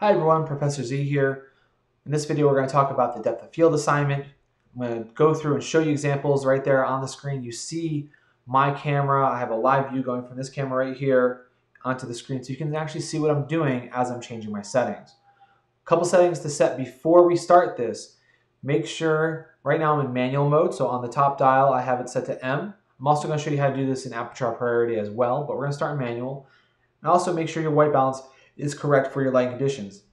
Hi everyone, Professor Z here. In this video we're going to talk about the depth of field assignment. I'm going to go through and show you examples right there on the screen. You see my camera. I have a live view going from this camera right here onto the screen so you can actually see what I'm doing as I'm changing my settings. A couple settings to set before we start this. Make sure, right now I'm in manual mode, so on the top dial I have it set to M. I'm also going to show you how to do this in aperture priority as well, but we're going to start in manual. And also make sure your white balance is correct for your lighting conditions.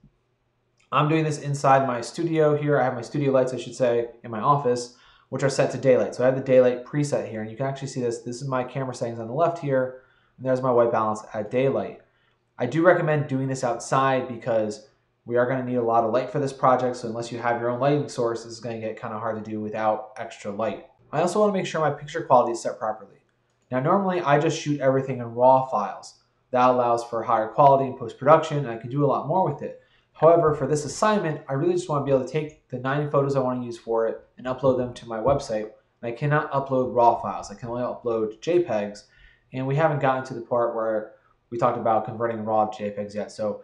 I'm doing this inside my studio here. I have my studio lights, I should say, in my office, which are set to daylight. So I have the daylight preset here, and you can actually see this. This is my camera settings on the left here, and there's my white balance at daylight. I do recommend doing this outside because we are going to need a lot of light for this project, so unless you have your own lighting source, this is going to get kind of hard to do without extra light. I also want to make sure my picture quality is set properly. Now normally I just shoot everything in RAW files. That allows for higher quality in post-production and I can do a lot more with it. However, for this assignment, I really just want to be able to take the nine photos I want to use for it and upload them to my website. And I cannot upload RAW files. I can only upload JPEGs. And we haven't gotten to the part where we talked about converting RAW to JPEGs yet. So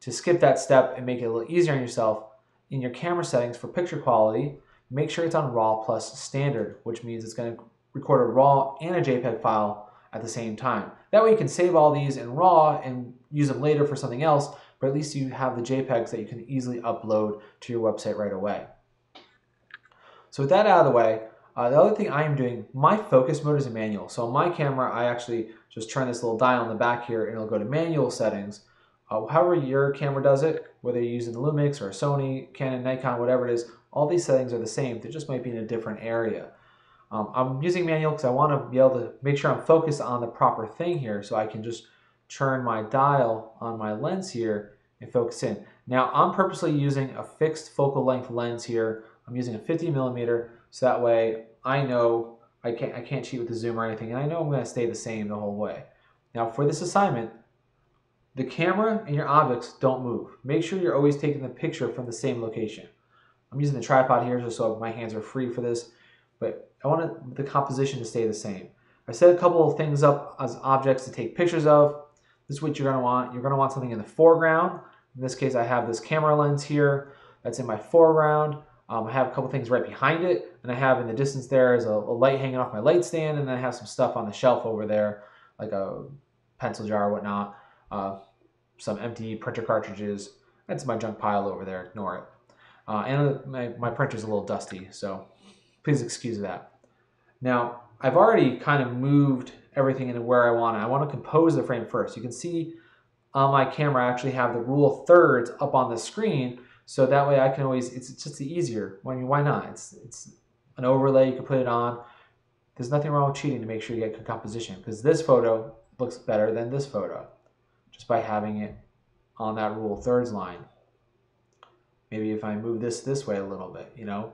to skip that step and make it a little easier on yourself, in your camera settings for picture quality, make sure it's on RAW plus standard, which means it's going to record a RAW and a JPEG file at the same time. That way you can save all these in RAW and use them later for something else, but at least you have the JPEGs that you can easily upload to your website right away. So with that out of the way, uh, the other thing I am doing, my focus mode is a manual. So on my camera, I actually just turn this little dial in the back here and it'll go to manual settings. Uh, however your camera does it, whether you're using the Lumix or a Sony, Canon, Nikon, whatever it is, all these settings are the same. They just might be in a different area. Um, I'm using manual because I want to be able to make sure I'm focused on the proper thing here so I can just turn my dial on my lens here and focus in. Now I'm purposely using a fixed focal length lens here. I'm using a 50 millimeter so that way I know I can't, I can't cheat with the zoom or anything and I know I'm going to stay the same the whole way. Now for this assignment, the camera and your objects don't move. Make sure you're always taking the picture from the same location. I'm using the tripod here just so my hands are free for this, but I wanted the composition to stay the same. I set a couple of things up as objects to take pictures of. This is what you're gonna want. You're gonna want something in the foreground. In this case, I have this camera lens here that's in my foreground. Um, I have a couple things right behind it, and I have in the distance there is a, a light hanging off my light stand, and then I have some stuff on the shelf over there, like a pencil jar or whatnot, uh, some empty printer cartridges. That's my junk pile over there, ignore it. Uh, and my, my printer's a little dusty, so please excuse that. Now, I've already kind of moved everything into where I want it. I want to compose the frame first. You can see on my camera I actually have the rule of thirds up on the screen, so that way I can always, it's, just easier. I mean, why not? It's, it's an overlay, you can put it on. There's nothing wrong with cheating to make sure you get good composition, because this photo looks better than this photo, just by having it on that rule of thirds line. Maybe if I move this this way a little bit, you know,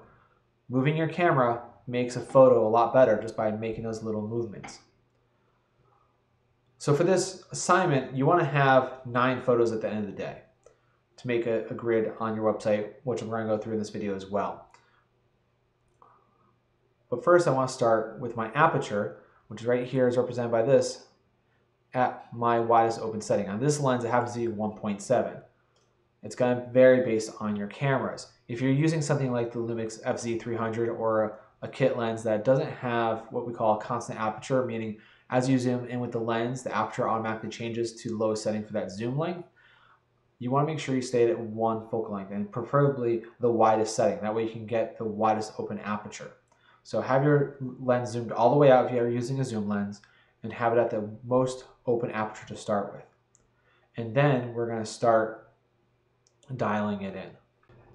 moving your camera makes a photo a lot better just by making those little movements. So for this assignment, you want to have nine photos at the end of the day to make a, a grid on your website, which I'm going to go through in this video as well. But first I want to start with my aperture, which is right here is represented by this at my widest open setting. On this lens, it happens to be 1.7. It's going to vary based on your cameras. If you're using something like the Lumix FZ300 or a kit lens that doesn't have what we call a constant aperture, meaning as you zoom in with the lens, the aperture automatically changes to the lowest setting for that zoom length. You want to make sure you stay at one focal length and preferably the widest setting. That way you can get the widest open aperture. So have your lens zoomed all the way out if you are using a zoom lens and have it at the most open aperture to start with. And then we're going to start dialing it in.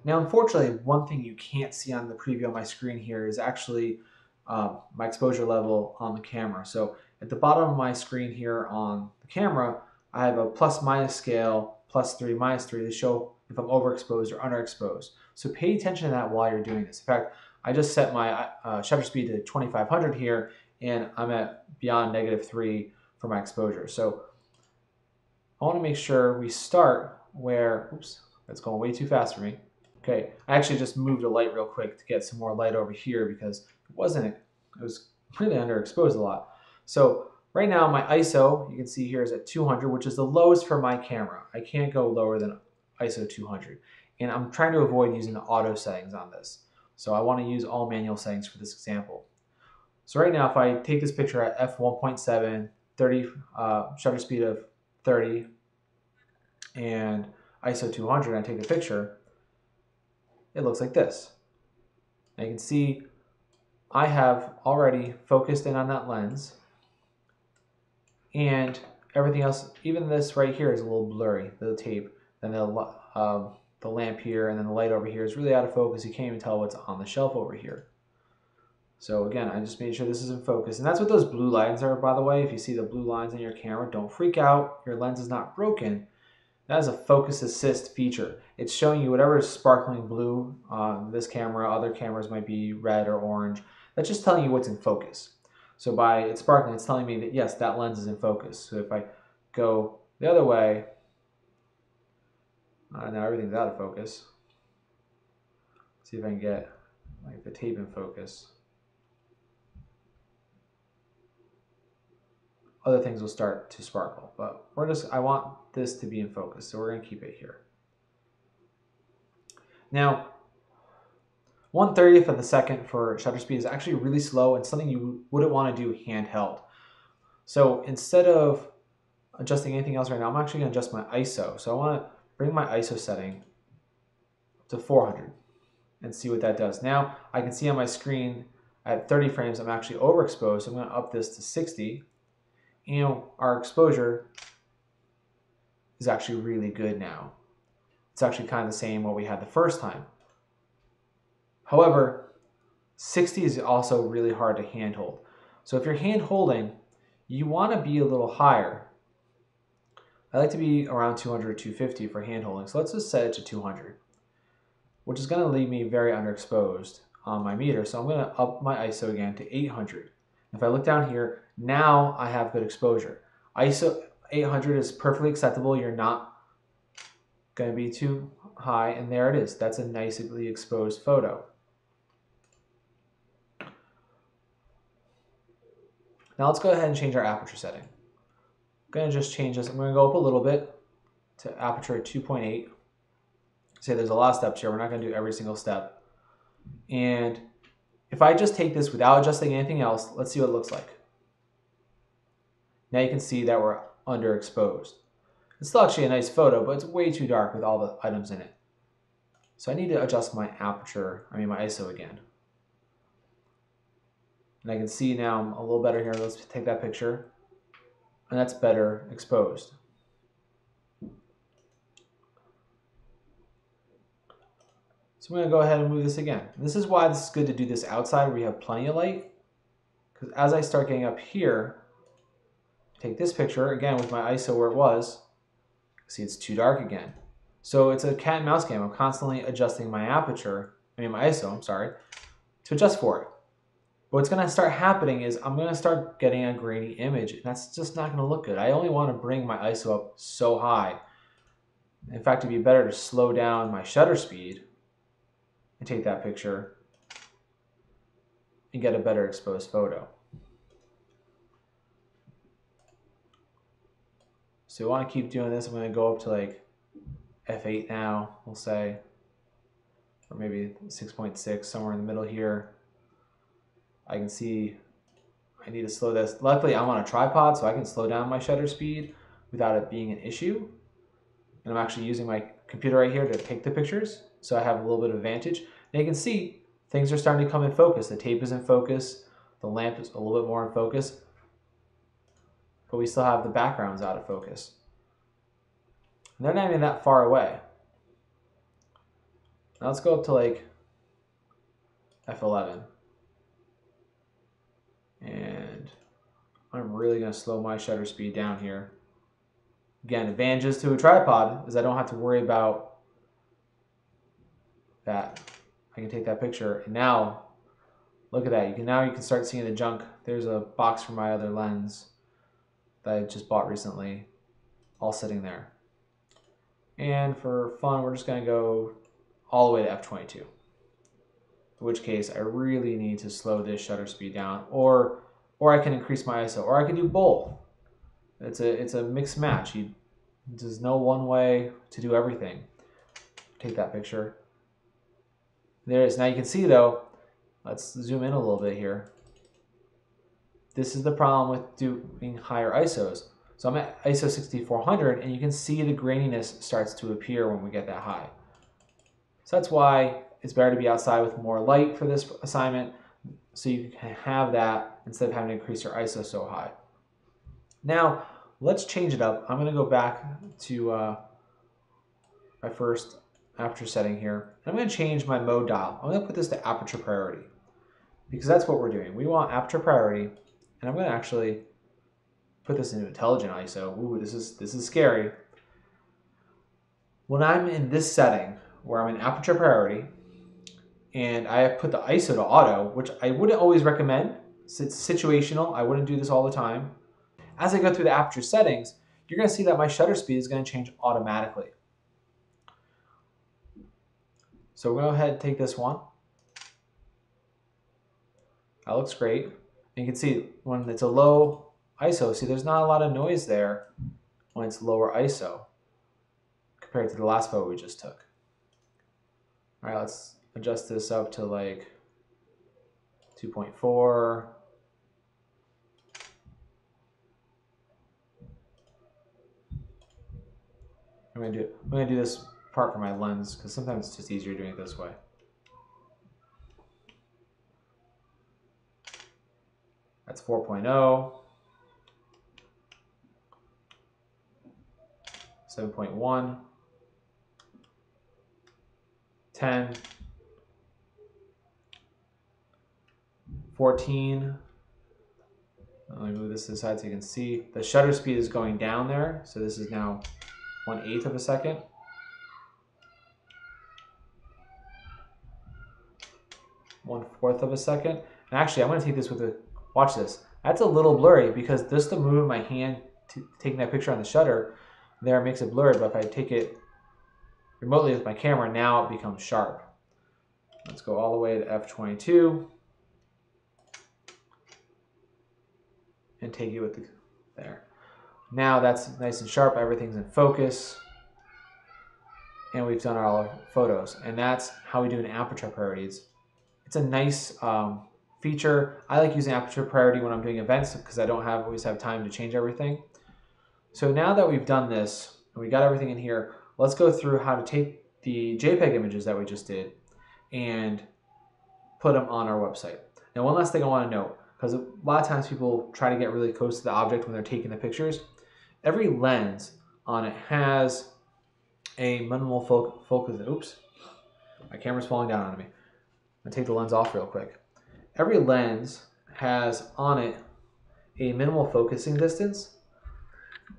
Now, unfortunately, one thing you can't see on the preview on my screen here is actually uh, my exposure level on the camera. So at the bottom of my screen here on the camera, I have a plus minus scale, plus three, minus three to show if I'm overexposed or underexposed. So pay attention to that while you're doing this. In fact, I just set my uh, shutter speed to 2500 here and I'm at beyond negative three for my exposure. So I wanna make sure we start where, oops, that's going way too fast for me. Okay, I actually just moved a light real quick to get some more light over here because it wasn't, it was really underexposed a lot. So right now my ISO, you can see here is at 200, which is the lowest for my camera. I can't go lower than ISO 200. And I'm trying to avoid using the auto settings on this. So I want to use all manual settings for this example. So right now, if I take this picture at f1.7, 30 uh, shutter speed of 30, and ISO 200, and I take the picture, it looks like this. Now you can see I have already focused in on that lens, and everything else, even this right here is a little blurry, the tape. Then the, um, the lamp here and then the light over here is really out of focus. You can't even tell what's on the shelf over here. So again, I just made sure this is in focus. And that's what those blue lines are, by the way. If you see the blue lines in your camera, don't freak out. Your lens is not broken. That is a focus assist feature. It's showing you whatever is sparkling blue on this camera. Other cameras might be red or orange. That's just telling you what's in focus. So by it's sparkling, it's telling me that yes, that lens is in focus. So if I go the other way, uh, now everything's out of focus. see if I can get like the tape in focus. Other things will start to sparkle, but we're just, I want this to be in focus, so we're gonna keep it here. Now, 1 30th of the second for shutter speed is actually really slow and something you wouldn't want to do handheld. So instead of adjusting anything else right now, I'm actually to adjust my ISO. So I want to bring my ISO setting to 400 and see what that does. Now I can see on my screen at 30 frames I'm actually overexposed. So I'm to up this to 60 and our exposure is actually really good now. It's actually kind of the same what we had the first time. However, 60 is also really hard to handhold. So if you're hand holding, you want to be a little higher. I like to be around 200 or 250 for hand holding. So let's just set it to 200, which is going to leave me very underexposed on my meter. So I'm going to up my ISO again to 800. If I look down here, now I have good exposure. ISO 800 is perfectly acceptable. You're not going to be too high. And there it is. That's a nicely exposed photo. Now let's go ahead and change our aperture setting. I'm going to just change this. I'm going to go up a little bit to aperture 2.8. Say there's a lot of steps here. We're not going to do every single step. And if I just take this without adjusting anything else, let's see what it looks like. Now you can see that we're underexposed. It's still actually a nice photo, but it's way too dark with all the items in it. So I need to adjust my aperture, I mean my ISO again. And I can see now I'm a little better here. Let's take that picture. And that's better exposed. So I'm going to go ahead and move this again. This is why this is good to do this outside where you have plenty of light. Because as I start getting up here, take this picture, again with my ISO where it was, see it's too dark again. So it's a cat and mouse game. I'm constantly adjusting my aperture, I mean my ISO, I'm sorry, to adjust for it But what's going to start happening is I'm going to start getting a grainy image. And that's just not going to look good. I only want to bring my ISO up so high. In fact, it'd be better to slow down my shutter speed and take that picture and get a better exposed photo. So we want to keep doing this. I'm going to go up to like f8 now, we'll say, or maybe 6.6, somewhere in the middle here. I can see I need to slow this. Luckily, I'm on a tripod, so I can slow down my shutter speed without it being an issue. And I'm actually using my computer right here to take the pictures, so I have a little bit of advantage. And you can see things are starting to come in focus. The tape is in focus, the lamp is a little bit more in focus, but we still have the backgrounds out of focus. And they're not even that far away. Now let's go up to like F11. And I'm really going to slow my shutter speed down here. Again, advantages to a tripod is I don't have to worry about that. I can take that picture and now look at that. You can now you can start seeing the junk. There's a box for my other lens that I just bought recently, all sitting there. And for fun, we're just gonna go all the way to f22 in which case I really need to slow this shutter speed down or or I can increase my ISO or I can do both. It's a it's a mixed match. You, there's no one way to do everything. take that picture. There it is. Now you can see though, let's zoom in a little bit here. This is the problem with doing higher ISOs. So I'm at ISO 6400 and you can see the graininess starts to appear when we get that high. So that's why it's better to be outside with more light for this assignment so you can have that instead of having to increase your ISO so high. Now, let's change it up. I'm going to go back to uh, my first aperture setting here. I'm going to change my mode dial. I'm going to put this to aperture priority because that's what we're doing. We want aperture priority, and I'm going to actually put this into intelligent ISO. Ooh, this is this is scary. When I'm in this setting where I'm in aperture priority, and I put the ISO to auto, which I wouldn't always recommend. It's situational. I wouldn't do this all the time. As I go through the aperture settings, you're to see that my shutter speed is going to change automatically. So we'll go ahead and take this one. That looks great. And you can see when it's a low ISO, see there's not a lot of noise there when it's lower ISO compared to the last photo we just took. All right, let's adjust this up to like 2.4. I'm gonna do I'm gonna do this part for my lens because sometimes it's just easier doing it this way. That's 4.0. 7.1. 10. 14. Let me move this to the side so you can see. The shutter speed is going down there. So this is now 1 eighth of a second. One fourth of a second. And actually, I'm going to take this with a, watch this. That's a little blurry because just the move of my hand taking that picture on the shutter there makes it blurred. But if I take it remotely with my camera, now it becomes sharp. Let's go all the way to f22. And take it with the, there. Now that's nice and sharp, everything's in focus. And we've done all our photos. And that's how we do an aperture priority. It's, it's a nice um, feature. I like using aperture priority when I'm doing events because I don't have always have time to change everything. So now that we've done this, and we got everything in here, let's go through how to take the JPEG images that we just did and put them on our website. Now one last thing I want to note, because a lot of times people try to get really close to the object when they're taking the pictures every lens on it has a minimal focus. Oops, my camera's falling down on me. I'm gonna take the lens off real quick. Every lens has on it a minimal focusing distance,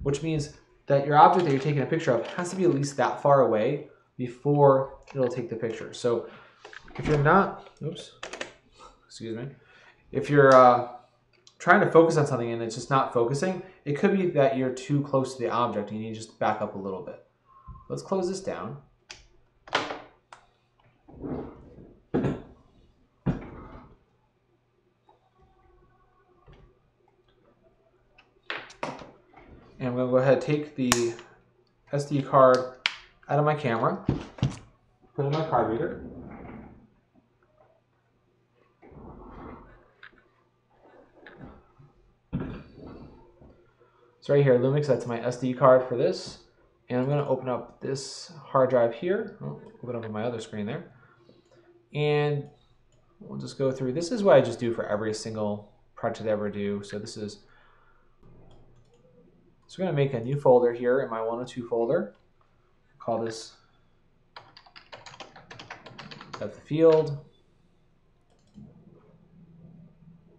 which means that your object that you're taking a picture of has to be at least that far away before it'll take the picture. So if you're not, oops, excuse me, if you're uh, trying to focus on something and it's just not focusing, it could be that you're too close to the object and you need to just back up a little bit. Let's close this down. And I'm going to go ahead and take the SD card out of my camera, put it in my card reader. So right here, Lumix, that's my SD card for this. And I'm gonna open up this hard drive here. Oh, open up my other screen there. And we'll just go through. This is what I just do for every single project I ever do. So this is, so I'm gonna make a new folder here in my 102 folder. Call this the field.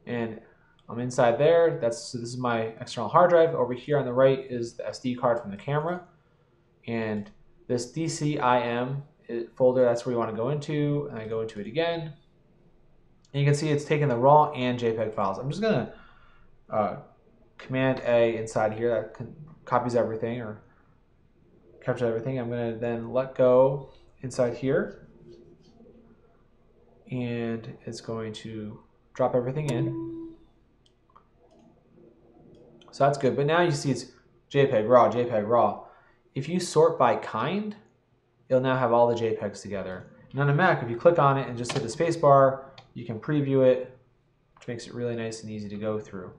And I'm inside there. That's so this is my external hard drive. Over here on the right is the SD card from the camera. And this DCIM folder, that's where you want to go into. And I go into it again. And you can see it's taking the RAW and JPEG files. I'm just going to uh, Command A inside here that copies everything or captures everything. I'm going to then let go inside here. And it's going to drop everything in. So that's good. But now you see it's JPEG, RAW, JPEG, RAW. If you sort by kind, it'll now have all the JPEGs together. And on a Mac, if you click on it and just hit the spacebar, you can preview it, which makes it really nice and easy to go through.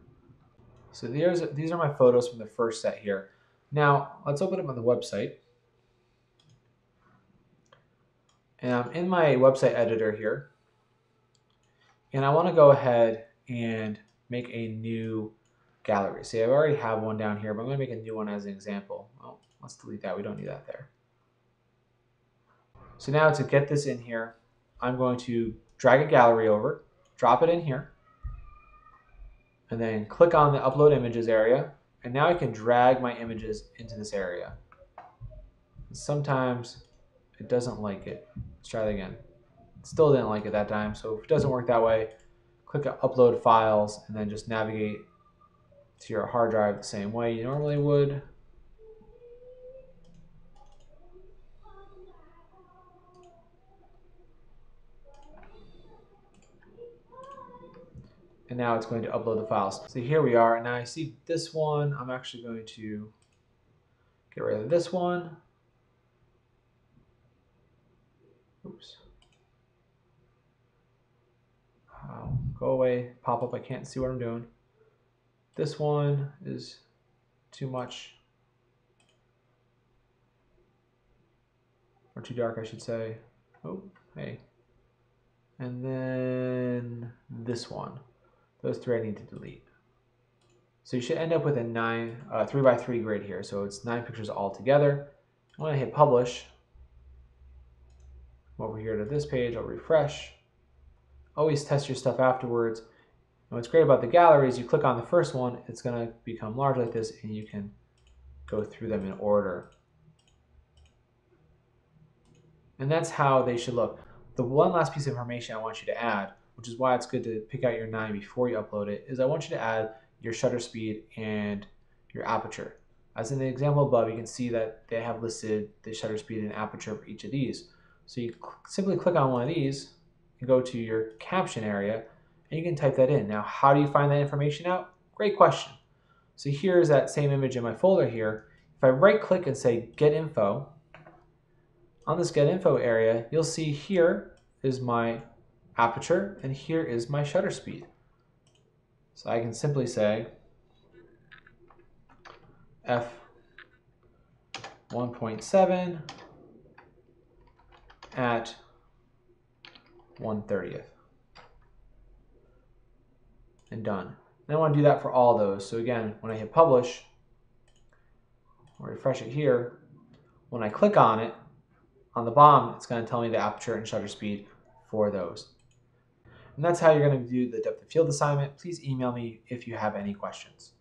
So there's, these are my photos from the first set here. Now, let's open them on the website. And I'm in my website editor here. And I want to go ahead and make a new gallery. See, I already have one down here, but I'm going to make a new one as an example. Oh, let's delete that. We don't need that there. So now to get this in here, I'm going to drag a gallery over, drop it in here, and then click on the upload images area. And now I can drag my images into this area. Sometimes it doesn't like it. Let's try that again. Still didn't like it that time. So if it doesn't work that way, click upload files and then just navigate to your hard drive the same way you normally would. And now it's going to upload the files. So here we are. And now I see this one. I'm actually going to get rid of this one. Oops. Oh, go away, pop up. I can't see what I'm doing. This one is too much. Or too dark, I should say. Oh, hey. And then this one. Those three I need to delete. So you should end up with a nine, uh, three by three grid here. So it's nine pictures all together. When I hit publish, over here to this page, I'll refresh. Always test your stuff afterwards. And what's great about the gallery is you click on the first one, it's gonna become large like this and you can go through them in order. And that's how they should look. The one last piece of information I want you to add which is why it's good to pick out your 9 before you upload it, is I want you to add your shutter speed and your aperture. As in the example above, you can see that they have listed the shutter speed and aperture for each of these. So you cl simply click on one of these and go to your caption area and you can type that in. Now, how do you find that information out? Great question. So here's that same image in my folder here. If I right click and say get info, on this get info area, you'll see here is my aperture, and here is my shutter speed. So I can simply say f 1.7 at 1 30th. And done. I want to do that for all those. So again, when I hit publish, I'll refresh it here, when I click on it, on the bottom, it's going to tell me the aperture and shutter speed for those. And that's how you're going to do the depth of field assignment. Please email me if you have any questions.